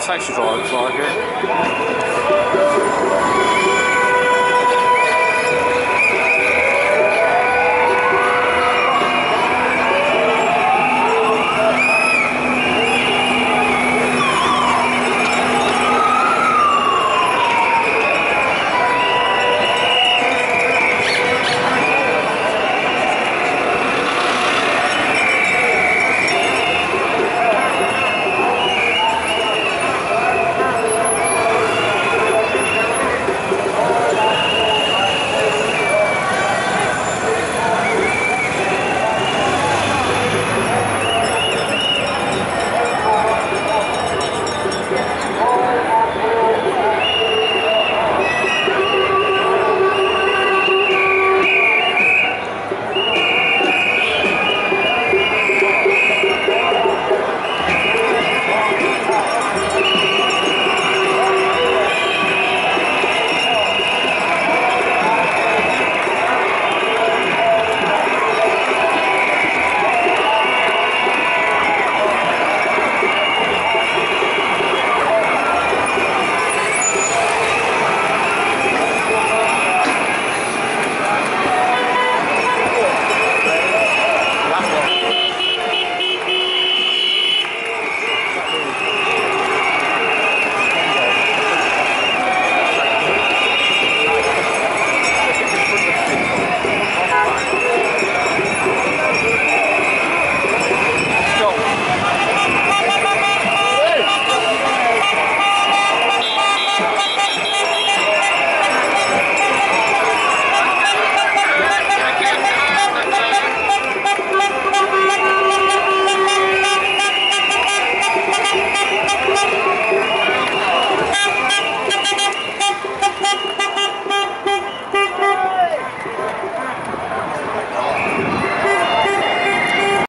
taxi drivers like it.